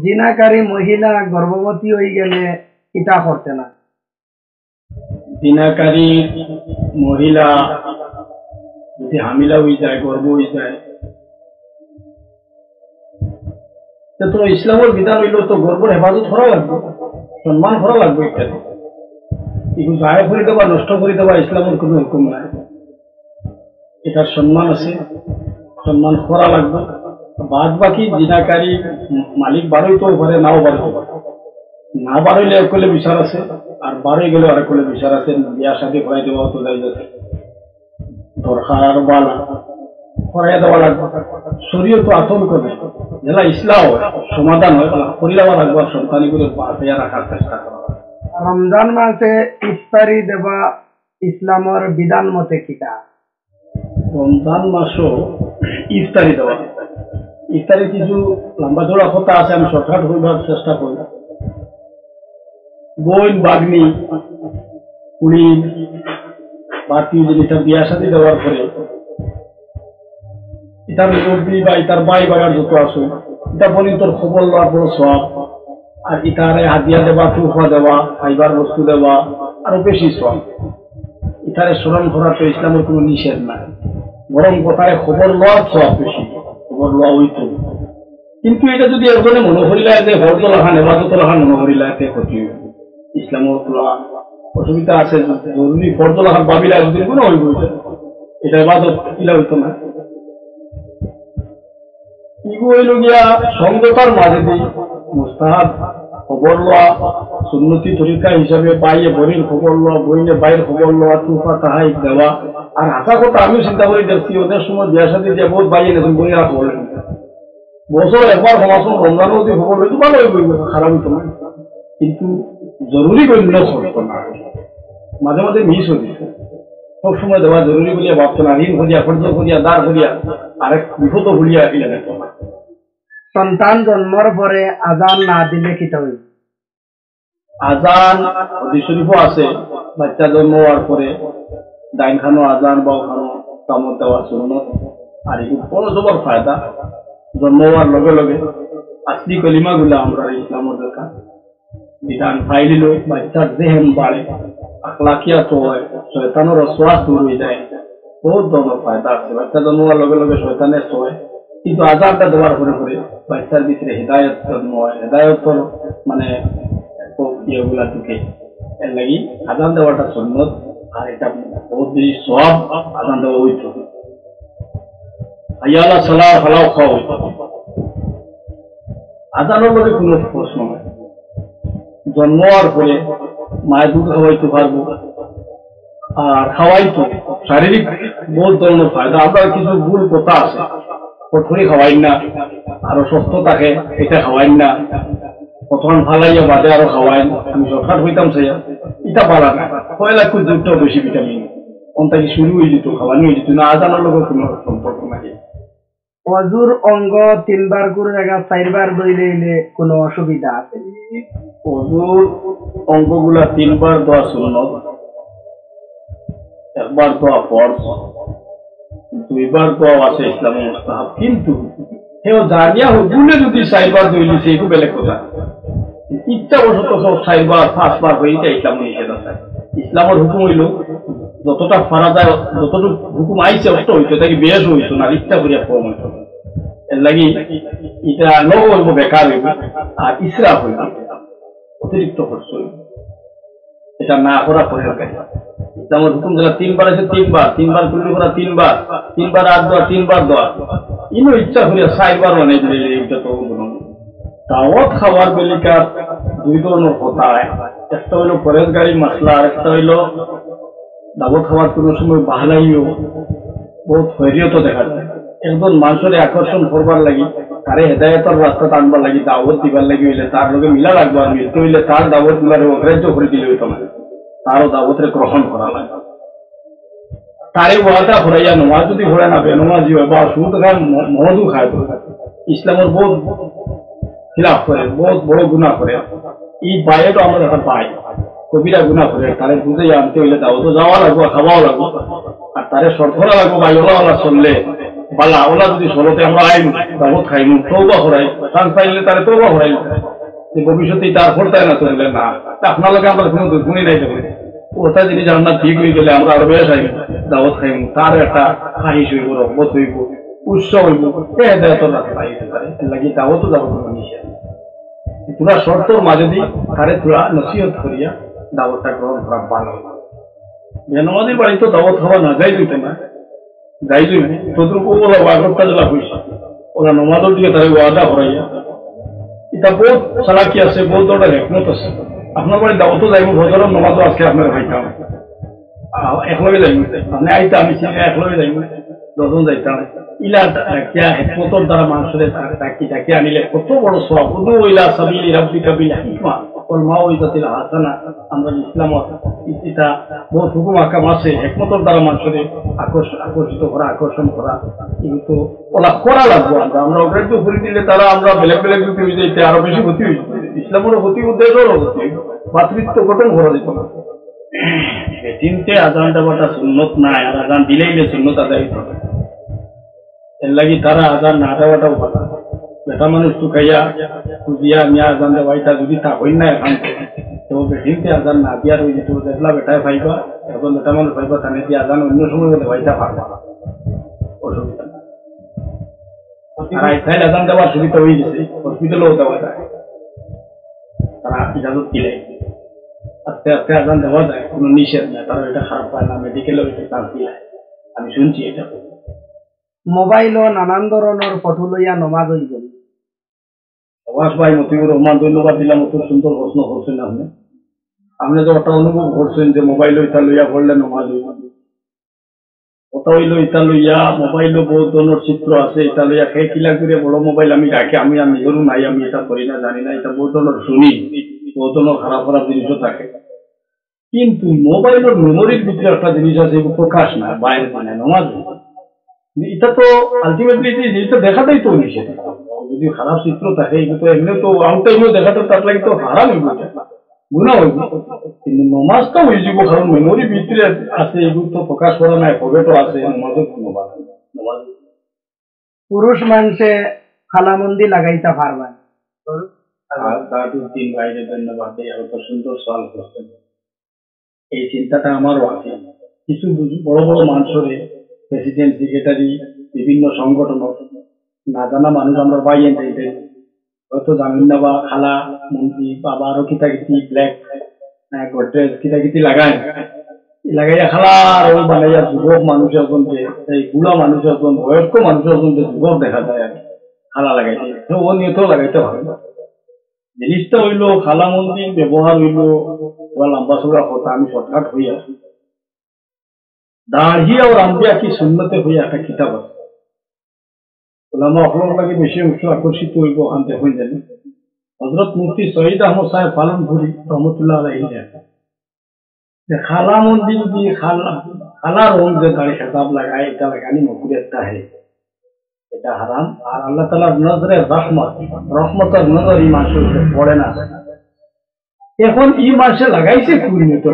জিনাকারী মহিলা গর্ভবতী হয়ে গেলে ইটা করতে না জিনাকারী মহিলা যদি হামিলা হয়ে যায় গর্ব হয়ে যায় তা ইসলামের বিধান হইল তো গর্বর হেফাজত করা লাগবে সম্মান করা লাগবে ইত্যাদি। এগুলো জায় করে দেওয়া নষ্ট করে দেওয়া ইসলামের কোনো হুকুম নাই। এটার সম্মান আছে সম্মান করা লাগবে। বাদ বাকি জিনাকারী মালিক বারোই তো পারে নাও বারোতে পারে না বারোইলে এক করলে বিচার আছে আর বারোই গেলে আরেক করলে বিচার আছে বিয়া সাথে করাই দেওয়া তো যাই আছে দরকার বালা করাই দেওয়া লাগবে। শরীয় তো যেটা ইসলাম সমাধান হয় করে দেওয়া লাগবে আর সন্তানি করে বাঁচিয়ে রাখার চেষ্টা করা। রমজান মাসে ইফতারি দেবা ইসলামের বিধান মতে কিটা? রমজান মাসও ইফতারি দেওয়া। ইফতারি কিছু লম্বা চড়া কথা আছে, আমি শর্টকাট হইবার চেষ্টা করি বোন বাগনি কুড়ি বাতি জিনিসটা বিয়া সাথে দেওয়ার পরে ইতার মুরব্বী বা ইতার বাই বাগার যত আসো ইটা বলি তোর খবর লওয়ার বড় সব আর ইতারে হাতিয়া দেওয়া, তুফা দেওয়া ফাইবার বস্তু দেওয়া, আরও বেশি সব ইতারে স্মরণ করা তো ইসলামের কোনো নিষেধ নাই। বরং কথায় খবর লওয়ার সব কিন্তু এটা যদি একজনে মনে করিলায় যে হরদ লাখান এবাদত লাখান মনে করিলায় তে ক্ষতি কোনো অসুবিধা আছে, জরুরি। ফর্দ লাখান ভাবিলা যদি কোনো হইব এটা। এবাদত ইলা হইতো না। ইগো গিয়া সঙ্গতার মাঝে দিয়ে মুস্তাহাব খবর লওয়া সুন্নতি তরিকা হিসাবে বাইয়ে বরির খবর লওয়া বইনে বাইরের খবর লওয়া তুফা তাহাই দেওয়া আর আশা কথা আমিও চিন্তা করি দেখছি ওদের সময় বিয়া সাথে যে বহুত বাইয়ে নেছেন বইরা খবর লেন বছর একবার সমাসন রমজানও যদি খবর লইতো ভালো হইব খারাপ হইতো না কিন্তু জরুরি গণ্য করতো না মাঝে মাঝে মিস হয়ে যেত সব সময় দেওয়া জরুরি বলিয়া ভাবতো না ঋণ ভরিয়া খরচ ভরিয়া দাঁড় ভরিয়া আরেক বিপদ ভরিয়া ইলা দেখতো না সন্তান জন্মর পরে আজান না দিলে কিটা হইব আজান শরীফও আছে বাচ্চা জন্ম হওয়ার পরে ডাইন খানো, আজান বা খানো কামত দেওয়া সুন্নত। আর এগুলো বড় জবর ফায়দা জন্ম হওয়ার লগে লগে আসলি কলিমা গুলা আমরা ইসলামের দরকার। বিধান খাই দিল বাচ্চার দেহেন বাড়ে, আখলাকিয়া তো হয়, শয়তানের শ্বাস দূর হয়ে যায়। বহুত ধরনের ফায়দা আছে। বাচ্চা জন্ম হওয়ার লগে লগে শয়তানের সয় কিন্তু আজানটা দেওয়ার পরে পরে বাচ্চার ভিতরে হৃদায়ত জন্ম হয়। হৃদায়তর মানে ইয়েগুলা ঢুকে এর লাগি আজান দেওয়াটা সন্ন্যত আর এটা বহুত সব আজান দেওয়া হইত। আয়ালা সালাহ হালাও খাওয়া হইত। আজানের লগে কোনো প্রশ্ন জন্ম হওয়ার পরে মায়ের দুধ খাওয়াইতে পারব আর খাওয়াইতো। শারীরিক বহুত ধরনের ফায়দা। আমরা কিছু ভুল কথা আছে কঠোরই খাওয়াই না। আরও সুস্থ থাকে, এটা খাওয়াই না। প্রথম ফালাইয়া বাদে আরও খাওয়াই আমি শর্টকাট হইতাম সেইয়া এটা পারা না পয়লা খুব দুধটাও বেশি ভিটামিন কোনটা কি শুরু হয়ে যেত খাওয়ানি হয়ে যেত না আজানোর লোক কোনো সম্পর্ক নাই। অজুর অঙ্গ তিনবার করে জায়গা চারবার দইলে এলে কোনো অসুবিধা আছে? অজুর অঙ্গগুলা তিনবার দোয়া সুন্নত একবার দোয়া ফরজ দুইবার দোয়া আছে ইসলামের মুস্তাহাব। কিন্তু সেও জানিয়া হুকুলে যদি চারবার দইলি সেইটু বেলেগ কথা। ইচ্ছা বশত সব চারবার পাঁচবার হয়ে যায় ইসলামের নিষেধ আছে ইসলামের হুকুম হইল যতটা ফারা যায়, যতটুকু হুকুম আইছে অত হইতো তাকে বেশ হইতো না ইচ্ছা করিয়া কম হইতো এর লাগি এটা লগ হইব, বেকার হইব, আর ইসরা হইব, অতিরিক্ত খরচ হইব। এটা না করা পরে ইসলামের হুকুম যেটা তিনবার আছে, তিনবার তিনবার কুলি করা তিনবার তিনবার আট দেওয়া তিনবার দেওয়া ইনো ইচ্ছা করিয়া চারবার অনেক এটা তো দাওয়াত খাওয়ার বেলিকার দুই ধরনের কথা। একটা হইল পরেশগাড়ি মশলা, আর একটা হইল দাওয়াত খাওয়ার কোনো সময় বাহালাইও বহুত হৈরিয়ত দেখা যায় একজন মানুষের আকর্ষণ করবার লাগি, তারে হেদায়তর রাস্তা টানবার লাগি, দাওয়াত দিবার লাগি হইলে তার লগে মিলা লাগবে আর মিলতে হইলে তার দাওয়াত গুলারে অগ্রাহ্য করে দিলে হইতো না। তারও দাওয়াতের গ্রহণ করা লাগবে তারে ওয়াদা ঘুরাইয়া নমাজ যদি ঘুরে না, বেনমাজি হয় বা সুদ খায় মহদু খায়। ইসলামের বহুত খিলাফ করে বহুত বড় গুণা করে। এই বাইরেটা আমাদের একটা পাই, কবিরা গুণা করে তারে বুঝে আনতে হইলে দাও তো যাওয়া লাগবো, খাওয়াও লাগবো। আর তারে করা লাগবো বা ইলা চললে। বালা ওলা যদি সরতে আমরা আইন দাবত খাইমু তৌবা হরাই চান্স পাইলে তারে তৌবা হরাই যে ভবিষ্যতে তার ফলতায় না চললে, না। আপনার লগে আমরা কোনো দুশ্মনী নাই দেবে। ওটা যদি আমরা ঠিক হয়ে গেলে আমরা আরও বেশ আইব দাওয়াত খাইমু। তার একটা খাহিস হইব, রহমত হইব। উৎসব হইব হেদায়তর রাস্তা আইতে পারে লাগি দাওয়াতও যাব কোনো নিষেধ পুরা শর্তর মাঝে দিয়ে তারে পুরা নসিহত করিয়া দাওয়াতটা গ্রহণ করা ভালো। বেনমাজির বাড়ি তো দাওয়াত হওয়া না, যাই দিতে না, যাই দিই তদ্রুপ ওরা আগরটা জেলা হয়েছে ওরা নমাজও দিয়ে তাদের ওয়াদা হরাইয়া এটা বহুত চালাকি আছে, বহুত ওটা হেকমত আছে। আপনার বাড়ি দাওয়াতও যাইব ভজরের নমাজও আজকে আপনার ভাইতাম একলগে যাইব। আপনি আইতা, আমি একলগে যাইব, দশজন যাইতাম। আকর্ষিত করা, আকর্ষণ করা। কিন্তু ওলা করা লাগবো আমরা। অগ্রাহ্য করে দিলে তারা আমরা বেলেগ বেলেগ গতি হয়ে আরও বেশি গতি হয়ে যাবে ইসলামের গতি উদ্দেশ্যও গতি মাতৃত্ব গঠন করা যেত না। তিনটে আজান দেওয়াটা সুন্নত নাই, আর আজান দিলেই সুন্নত আদায় হইতে হবে এর লাগি তারা আজান না দেওয়াটাও ভালো বেটা মানুষ তো খাইয়া খুঁজিয়া মিয়া আজান দেওয়াইটা যদি তা হই না এখন তো বেঠিনতে আজান না দিয়ার ওই যেত দেখলা বেটায় পাইবা এখন বেটা মানুষ পাইবা তাহলে দিয়ে আজান অন্য সময় দেওয়াইটা পারবা অসুবিধা নাই আর আইসাইল আজান দেওয়ার সুবিধা হয়ে গেছে হসপিটালেও দেওয়া যায় তারা ইজাজত দিলে আস্তে আস্তে আজান দেওয়া যায় কোনো নিষেধ নেই তারা এটা খারাপ পায় না মেডিকেলেও এটা চান্স দিয়ে আমি শুনছি এটা মোবাইল ও নানান ধরনের ফটো লইয়া নমাজ হইব প্রভাস ভাই মতিউর রহমান ধন্যবাদ দিলাম। অত সুন্দর প্রশ্ন করছেন আপনি। আপনি তো ওটা অনুভব করছেন যে মোবাইল ইটা লইয়া পড়লে নমাজ হইব ওটা হইল ইটা লইয়া মোবাইলও বহুত ধরনের চিত্র আছে এটা লইয়া খেয়ে কিলা করে বড় মোবাইল আমি রাখি আমি আমি নিজেরও নাই, আমি এটা করি না, জানি না এটা বহুত ধরনের শুনি, বহুত ধরনের খারাপ খারাপ জিনিসও থাকে। কিন্তু মোবাইলের মেমোরির ভিতরে একটা জিনিস আছে প্রকাশ না বাইরে মানে নমাজ। এটা তো আলটিমেটলি জিনিসটা দেখাটাই তো নিষেধ যদি খারাপ চিত্র থাকে এগুলো তো এমনি তো আউট টাইমে দেখাতে তার লাগে তো হারাম হইব গুণা হইব। কিন্তু নমাজ তো হয়ে যাব কারণ মেমোরি ভিতরে আছে এগুলো তো প্রকাশ করা নাই পকেটও আছে নমাজও ধন্যবাদ। নমাজ পুরুষ মানুষে খালামন্দি লাগাইতে পারবা তিন ভাইদের ধন্যবাদ এত সুন্দর সওয়াল করছেন এই চিন্তাটা আমারও আছে। কিছু বড় বড় মানুষের প্রেসিডেন্ট সেক্রেটারি বিভিন্ন সংগঠন না জানা মানুষ আমরা বাইয়ে যাইতে হয়তো জামিন না বা খালা, মন্ত্রী, বাবা আরও কিতা কিতি ব্ল্যাক গোদরেজ কিতা কিতি লাগায়। লাগাইয়া খালা আর ওই বানাইয়া যুবক মানুষ এই বুড়া মানুষ এখন বয়স্ক মানুষ যুবক দেখা যায় আর খালা লাগাইতে। তো ও লাগাইতে ভালো না। জিনিসটা হইল, খালা মন্দির ব্যবহার হইল বা লম্বা চড়া কথা, আমি শর্টকাট হইয়া দাঁড়িয়ে আর আম্বিয়া কি সুন্নতে হইয়া একটা কিতাব আছে? ওলামা অকলম লাগে বেশি অংশ আকর্ষিত হইব থেকে হয়ে জানি হজরত মুফতি শহীদ আহমদ সাহেব পালনপুরি, রহমতুল্লাহ আলাইহি লেখা। যে খালা মন্দির যদি খালা খালা রং যে দাঁড়িয়ে খেতাব লাগায়, এটা লাগানি মকুরেরটা হে। এটা হারাম। আর আল্লাহ তালার নজরে রহমত, রহমতের নজর এই মানুষের পড়ে না। এখন ই মাসে লাগাইছে পূর্ণিত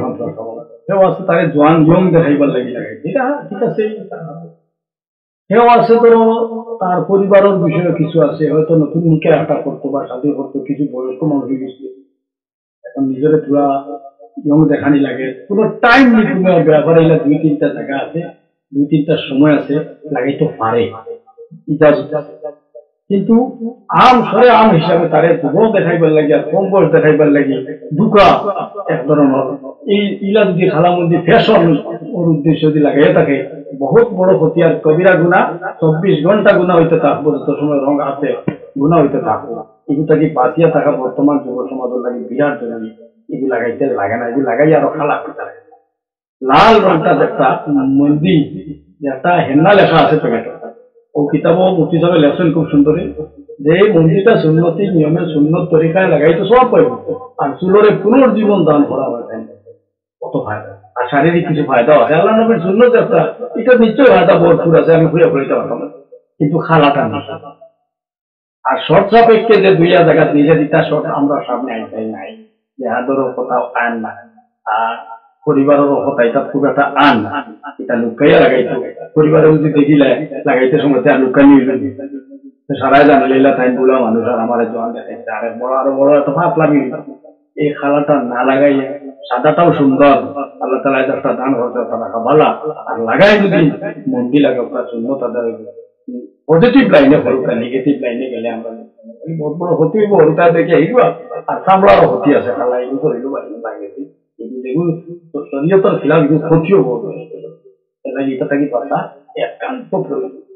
দেখাইবার লাগি ঠিক আছে? আছে? ধরো তার পরিবারের বিষয়ে কিছু আছে? হয়তো নতুন করতো বা করতো, কিছু বয়স্ক মানুষ হয়ে গেছে। এখন নিজের পুরা ইয়ং দেখানি লাগে। কোনো টাইম নেই এলে দুই, তিনটা জায়গা আছে, দুই, তিনটা সময় আছে, লাগাইতে পারে। কিন্তু আম, সরে আম হিসাবে তারে যুবক দেখাইবার লাগে আর কম বয়স দেখাইবার লাগে। দুকা, এক ধরনের। এই ইলা যদি খালা মন্দির ফ্যাশন ওর উদ্দেশ্য যদি লাগাই থাকে, বহুত বড় ক্ষতি আর কবিরা গুণা চব্বিশ ঘণ্টা গুণা হইতে থাকব, যত সময় রং আছে গুণা হইতে থাকব। এগুলো কি বাঁচিয়া থাকা বর্তমান যুব সমাজের লাগে বিরাট জরুরি? এগুলো লাগাইতে লাগে না, এগুলো লাগাই আরও খালা করতে লাগে। লাল রংটা একটা মন্দির একটা হেন্না লেখা আছে প্যাকেটে ও কিতাবও মুফতি সাহেব লেখছেন খুব সুন্দরী যে এই মন্দিরটা সুন্নতি, নিয়মে সুন্নত তরিকায় লাগাইতে সব পাইব আর চুলরে পুনর্জীবন দান করা হয়। কত ফায়দা আর শারীরিক কিছু ফায়দাও আছে আল্লাহ নবীর একটা এটা নিশ্চয়ই ফায়দা ভরপুর আছে। আমি ঘুরে পারতাম কিন্তু খালাটা না আর সাপেক্ষে যে দুইয়া জায়গা নিজে দিতা আমরা সামনে নাই, যে হাদরও কোথাও আন না, আর পরিবারের কথা এটা খুব একটা আন এটা লুকাইয়া লাগাইতো। পরিবারে যদি দেখিলে লাগাইতে সময় আর লুকানি সারাই জানলে এলা তাই বুলা মানুষ আর আমার জোয়ান দেখাইছে। আরেক বড়, আরও বড় একটা ভাব লাগি এই খালাটা না লাগাইয়া সাদাটাও সুন্দর। আল্লাহ তালা একটা দান করতে তারা ভালো আর লাগাই যদি মন্দির লাগে, ওটা শূন্য তাদের পজিটিভ লাইনে হরুকা নেগেটিভ লাইনে গেলে আমরা বহুত বড় ক্ষতি হইব দেখে আহিবা আর সামলারও ক্ষতি আছে করিল লাগে খিলাফ ক্ষতিও বহুত এটা একান্ত প্রয়োজন।